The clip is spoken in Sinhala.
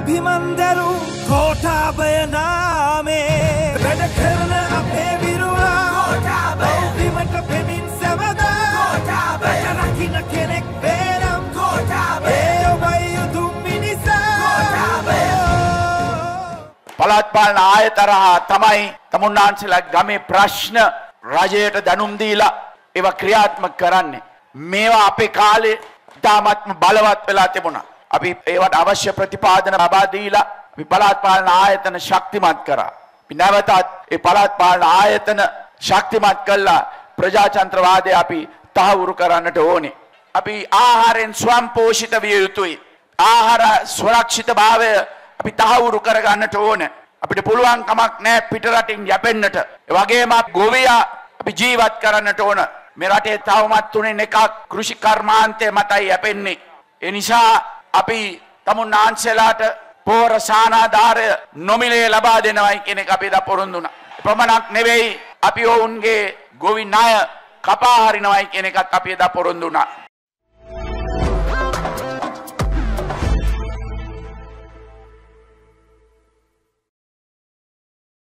අභිමන්දරු කෝටාබය නාමේ. වැඩ කරන අපේ විරුවා බෞද්ධිමට පෙමින් සැවදා රකින කෙනෙක් බේනම් ඒ ඔබයි යුතුම් මිනිසා. පළාත්පාලන ආයතරහා තමයි තමුන්නාන්සලා ගමේ ප්‍රශ්න රජයට දැනුම් දීලා ඒවා ක්‍රියාත්මක කරන්නේ. මේවා අපේ කාලේ ඉතාමත්ම බලවත් වෙලා තිබුණා. අපි ඒවට අවශ්‍ය ප්‍රතිපාදන ලබා දීලා අපි පළාත්පාලන ආයතන ශක්තිමත් කරා. අපි නැවතත් ඒ පළාත්පාලන ආයතන ශක්තිමත් කළා ප්‍රජාතන්ත්‍රවාදය අපි තහවුරු කරන්නට ඕනේ. අපි ආහාරයෙන් ස්වම් පෝෂිත විය යුතුයි. ආහාර සුරක්ෂිත භාවය අපි තහවුරු කරගන්නට ඕන. අපිට පුළුවන් කමක් නෑ පිටරටින් යැපෙන්නට. ඒ වගේම ගොවියා අපි ජීවත් කරන්නට ඕන. මේ රටේ තවමත් තුනෙන් එකක් කෘෂි කර්මාන්තය මතයි යැපෙන්නේ. ඒ නිසා අපි තමුන්නාන්සලාට පෝර සානාධාරය නොමිලේ ලබා දෙනවයි කියන එක අපි දා පොරොන්දු වුණා. පමණක් නෙවෙයි අපි ඔවුන්ගේ ගොවි ණය කපා හරිනවයි කියන එකත් අපි එදා පොරොන්දු වුණා.